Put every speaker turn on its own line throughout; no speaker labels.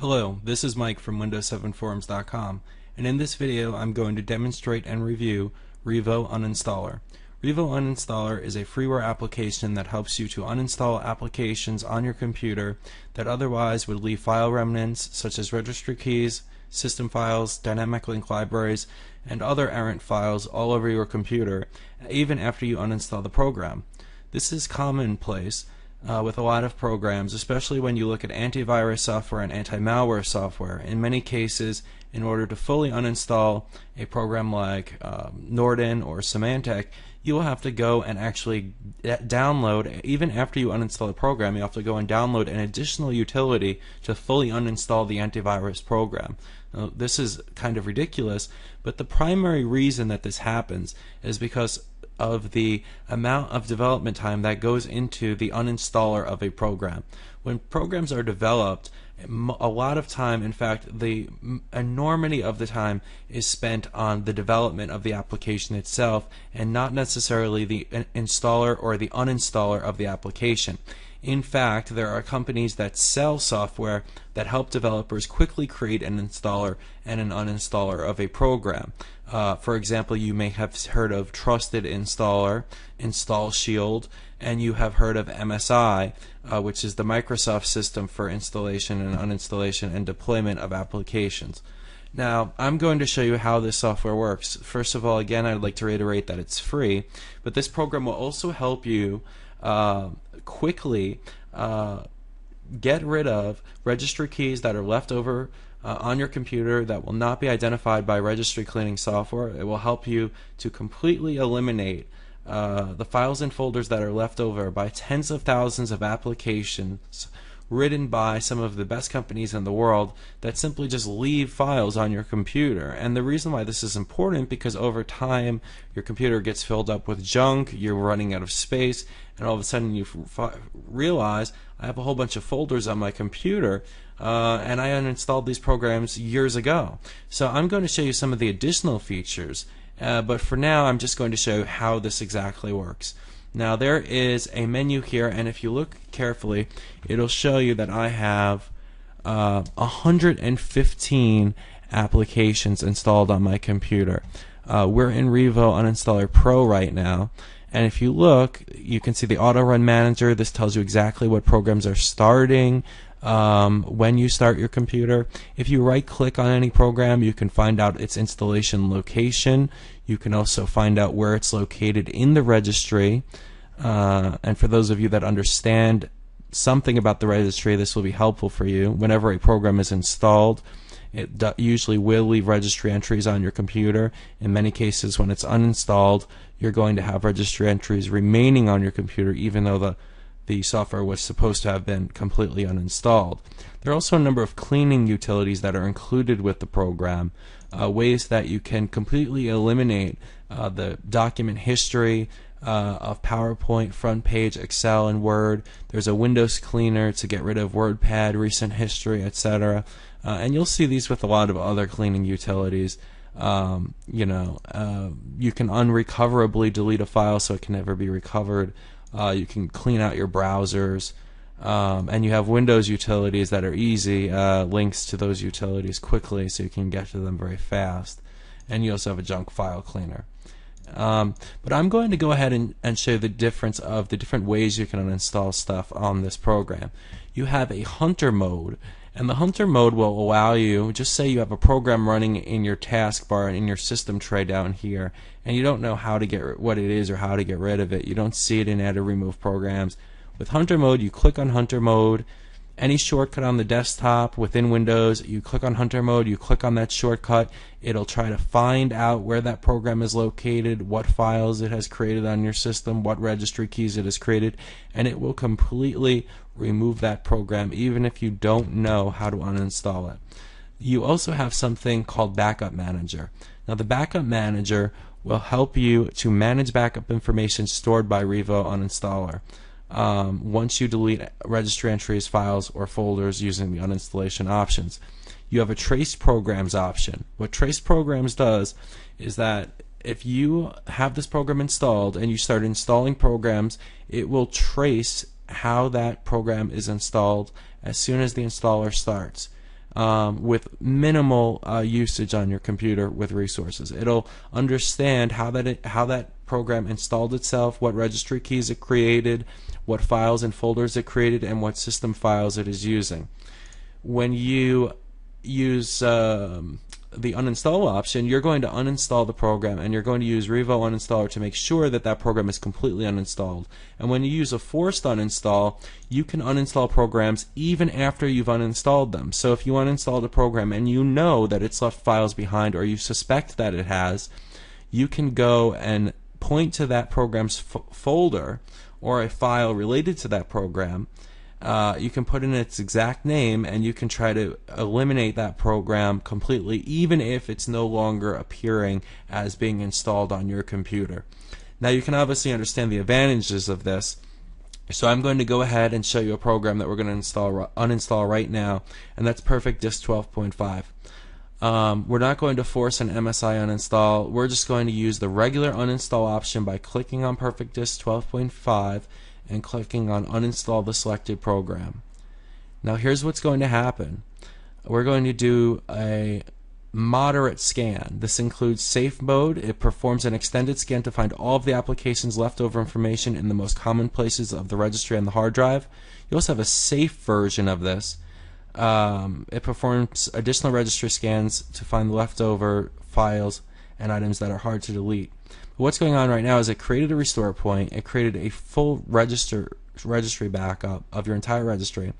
Hello, this is Mike from Windows7Forums.com and in this video I'm going to demonstrate and review Revo Uninstaller. Revo Uninstaller is a freeware application that helps you to uninstall applications on your computer that otherwise would leave file remnants such as registry keys, system files, dynamic link libraries, and other errant files all over your computer even after you uninstall the program. This is commonplace uh, with a lot of programs, especially when you look at antivirus software and anti-malware software. In many cases, in order to fully uninstall a program like uh, Norton or Symantec, you will have to go and actually download, even after you uninstall the program, you have to go and download an additional utility to fully uninstall the antivirus program. Now, this is kind of ridiculous, but the primary reason that this happens is because of the amount of development time that goes into the uninstaller of a program. When programs are developed, a lot of time, in fact, the enormity of the time is spent on the development of the application itself and not necessarily the installer or the uninstaller of the application. In fact, there are companies that sell software that help developers quickly create an installer and an uninstaller of a program. Uh, for example, you may have heard of TrustedInstaller, Install Shield, and you have heard of MSI, uh, which is the Microsoft system for installation and uninstallation and deployment of applications. Now, I'm going to show you how this software works. First of all, again, I'd like to reiterate that it's free, but this program will also help you uh, quickly uh, get rid of registry keys that are left over uh, on your computer that will not be identified by registry cleaning software. It will help you to completely eliminate uh, the files and folders that are left over by tens of thousands of applications written by some of the best companies in the world that simply just leave files on your computer. And the reason why this is important because over time your computer gets filled up with junk, you're running out of space, and all of a sudden you realize I have a whole bunch of folders on my computer. Uh, and I uninstalled these programs years ago. So I'm going to show you some of the additional features, uh, but for now I'm just going to show how this exactly works. Now there is a menu here, and if you look carefully, it'll show you that I have uh, 115 applications installed on my computer. Uh, we're in Revo Uninstaller Pro right now, and if you look, you can see the Auto Run Manager. This tells you exactly what programs are starting, um, when you start your computer. If you right click on any program, you can find out its installation location. You can also find out where it's located in the registry. Uh, and for those of you that understand something about the registry, this will be helpful for you. Whenever a program is installed, it usually will leave registry entries on your computer. In many cases, when it's uninstalled, you're going to have registry entries remaining on your computer, even though the the software was supposed to have been completely uninstalled. There are also a number of cleaning utilities that are included with the program, uh, ways that you can completely eliminate uh, the document history uh, of PowerPoint, FrontPage, Excel, and Word. There's a Windows cleaner to get rid of WordPad, recent history, etc. Uh, and you'll see these with a lot of other cleaning utilities. Um, you know, uh, you can unrecoverably delete a file so it can never be recovered. Uh, you can clean out your browsers. Um, and you have Windows utilities that are easy, uh, links to those utilities quickly so you can get to them very fast. And you also have a junk file cleaner. Um, but I'm going to go ahead and, and show the difference of the different ways you can uninstall stuff on this program. You have a hunter mode, and the hunter mode will allow you, just say you have a program running in your taskbar and in your system tray down here, and you don't know how to get what it is or how to get rid of it. You don't see it in add or remove programs. With hunter mode, you click on hunter mode, any shortcut on the desktop within Windows, you click on Hunter mode, you click on that shortcut, it'll try to find out where that program is located, what files it has created on your system, what registry keys it has created, and it will completely remove that program even if you don't know how to uninstall it. You also have something called Backup Manager. Now, the Backup Manager will help you to manage backup information stored by Revo Uninstaller um, once you delete registry entries, files, or folders using the uninstallation options. You have a trace programs option. What trace programs does is that if you have this program installed and you start installing programs, it will trace how that program is installed as soon as the installer starts. um, with minimal uh, usage on your computer with resources. It'll understand how that it, how that program installed itself, what registry keys it created, what files and folders it created, and what system files it is using. When you use um, the uninstall option, you're going to uninstall the program and you're going to use Revo uninstaller to make sure that that program is completely uninstalled. And when you use a forced uninstall, you can uninstall programs even after you've uninstalled them. So if you uninstalled a program and you know that it's left files behind or you suspect that it has, you can go and point to that program's folder or a file related to that program uh, you can put in its exact name and you can try to eliminate that program completely, even if it's no longer appearing as being installed on your computer. Now, you can obviously understand the advantages of this. So I'm going to go ahead and show you a program that we're going to install uninstall right now, and that's PerfectDisk 12.5. Um, we're not going to force an MSI uninstall. We're just going to use the regular uninstall option by clicking on PerfectDisk 12.5 and clicking on uninstall the selected program. Now here's what's going to happen. We're going to do a moderate scan. This includes safe mode. It performs an extended scan to find all of the application's leftover information in the most common places of the registry and the hard drive. You also have a safe version of this. Um, it performs additional registry scans to find leftover files and items that are hard to delete. But What's going on right now is it created a restore point. It created a full register registry backup of your entire registry.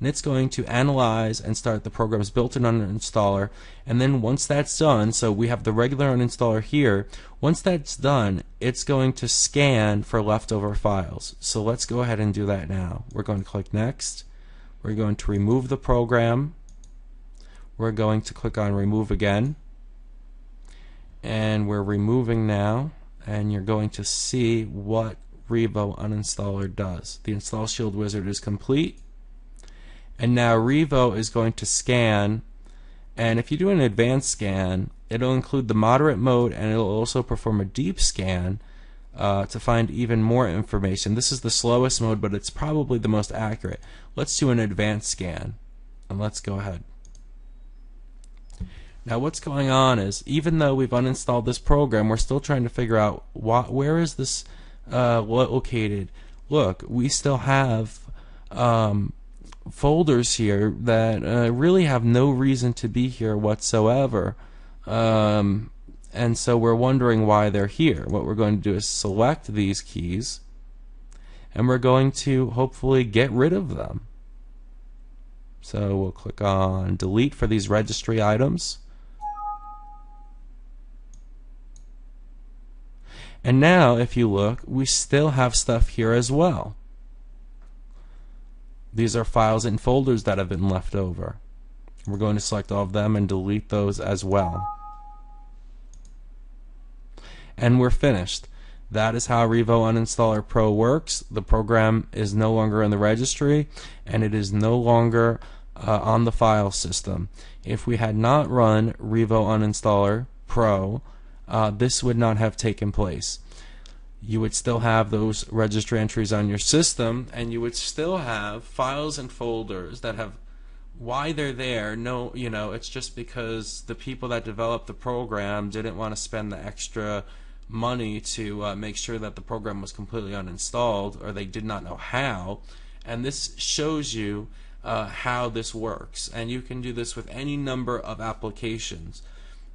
And it's going to analyze and start the program's built-in uninstaller. And then once that's done, so we have the regular uninstaller here, once that's done, it's going to scan for leftover files. So let's go ahead and do that now. We're going to click Next. We're going to remove the program. We're going to click on Remove again. And we're removing now and you're going to see what Revo uninstaller does. The InstallShield wizard is complete and now Revo is going to scan and if you do an advanced scan it'll include the moderate mode and it'll also perform a deep scan uh, to find even more information. This is the slowest mode but it's probably the most accurate. Let's do an advanced scan and let's go ahead. Now what's going on is even though we've uninstalled this program, we're still trying to figure out where is this uh, located. Look, we still have um, folders here that uh, really have no reason to be here whatsoever. Um, and so we're wondering why they're here. What we're going to do is select these keys and we're going to hopefully get rid of them. So we'll click on delete for these registry items. And now, if you look, we still have stuff here as well. These are files and folders that have been left over. We're going to select all of them and delete those as well. And we're finished. That is how Revo Uninstaller Pro works. The program is no longer in the registry and it is no longer uh, on the file system. If we had not run Revo Uninstaller Pro, uh, this would not have taken place. You would still have those registry entries on your system, and you would still have files and folders that have why they're there. No, you know, it's just because the people that developed the program didn't want to spend the extra money to uh, make sure that the program was completely uninstalled, or they did not know how. And this shows you uh, how this works, and you can do this with any number of applications.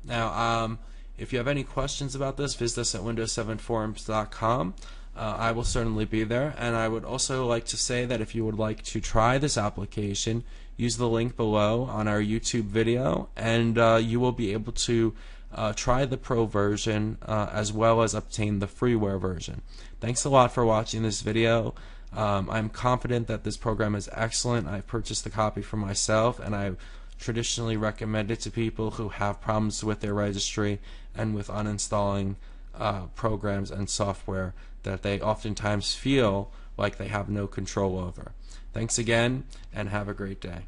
Now, um, if you have any questions about this, visit us at windows7forums.com. Uh, I will certainly be there. And I would also like to say that if you would like to try this application, use the link below on our YouTube video, and uh, you will be able to uh, try the Pro version uh, as well as obtain the freeware version. Thanks a lot for watching this video. Um, I'm confident that this program is excellent. I've purchased the copy for myself, and I traditionally recommend it to people who have problems with their registry and with uninstalling uh, programs and software that they oftentimes feel like they have no control over. Thanks again, and have a great day.